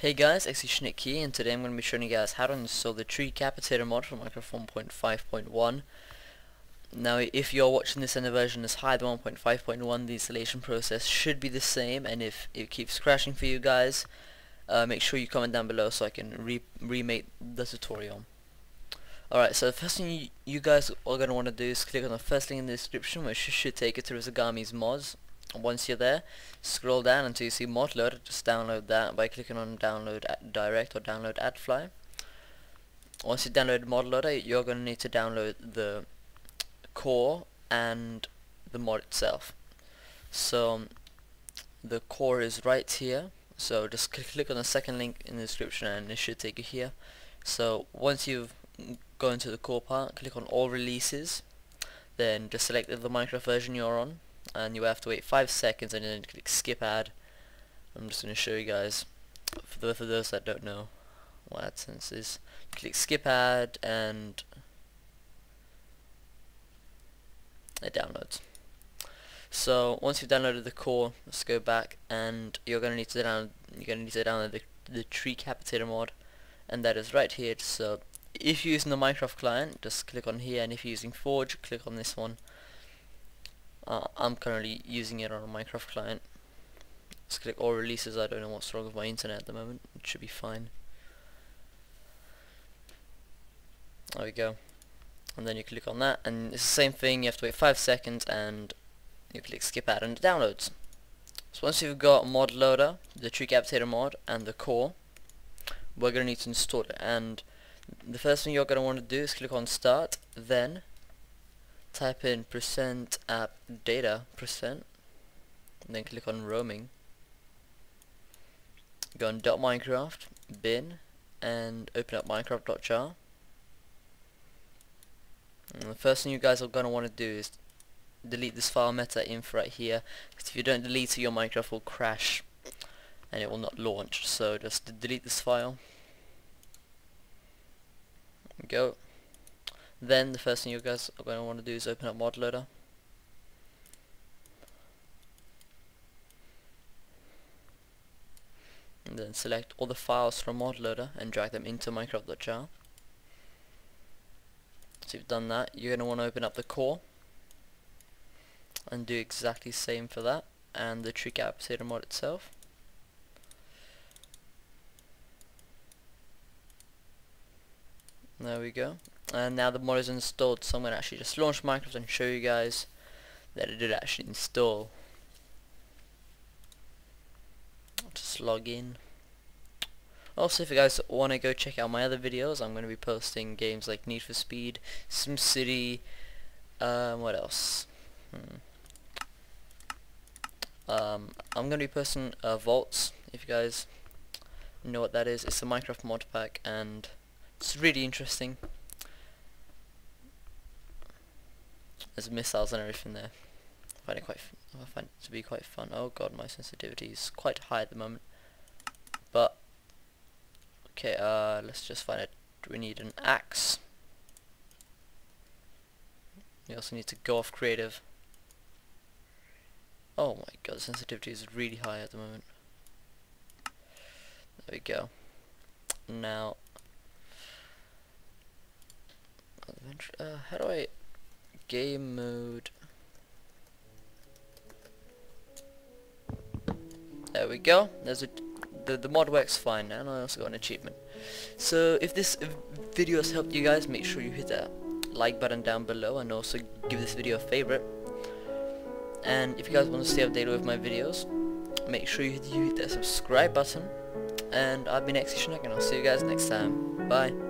Hey guys, XChnick here and today I'm going to be showing you guys how to install the Treecapitator mod for Minecraft 1.5.1. Now if you're watching this and the version is higher than 1.5.1 the installation process should be the same and if it keeps crashing for you guys uh, make sure you comment down below so I can re remake the tutorial. Alright, so the first thing you, you guys are going to want to do is click on the first link in the description which should take you to Risugami's mods once you're there scroll down until you see mod loader just download that by clicking on download direct or download adfly. Once you download mod loader you're going to need to download the core and the mod itself. So the core is right here. So just click on the second link in the description and it should take you here. So once you've gone to the core part click on all releases. Then just select the Minecraft version you're on and you have to wait 5 seconds and then click skip ad. I'm just going to show you guys. For, the, for those that don't know what AdSense is click skip ad and it downloads. So once you've downloaded the core let's go back and you're going to need to download you're to need to download the, the Treecapitator mod. And that is right here. So if you're using the Minecraft client just click on here. And if you're using Forge click on this one uh, I'm currently using it on a Minecraft client. Let's click all releases. I don't know what's wrong with my internet at the moment. It should be fine. There we go. And then you click on that, and it's the same thing. You have to wait five seconds, and you click skip ad, and it downloads. So once you've got mod loader, the Treecapitator mod, and the core, we're going to need to install it. And the first thing you're going to want to do is click on start, then type in percent app data percent then click on roaming. Go on dot minecraft bin and open up minecraft.jar the first thing you guys are going to want to do is delete this file META-INF right here because if you don't delete it your minecraft will crash and it will not launch. So just delete this file. Go then the first thing you guys are going to want to do is open up mod loader. And then select all the files from mod loader and drag them into minecraft.jar. So you've done that, you're going to want to open up the core and do exactly the same for that and the Treecapitator mod itself. There we go and now the mod is installed so I'm going to actually just launch Minecraft and show you guys that it did actually install. I'll just log in. Also if you guys want to go check out my other videos I'm going to be posting games like Need for Speed, SimCity, um, what else? Hmm. um, I'm going to be posting uh, Voltz if you guys know what that is. It's a Minecraft mod pack and it's really interesting There's missiles and everything there. I find it quite. I find it to be quite fun. Oh god, my sensitivity is quite high at the moment. But okay, uh, let's just find it. We need an axe. We also need to go off creative. Oh my god, sensitivity is really high at the moment. There we go. Now, uh, how do I game mode. There we go. There's a the, the mod works fine and I also got an achievement. So if this video has helped you guys, make sure you hit that like button down below and also give this video a favorite. And if you guys want to stay updated with my videos, make sure you hit, you hit that subscribe button. And I've been XChnick and I'll see you guys next time. Bye.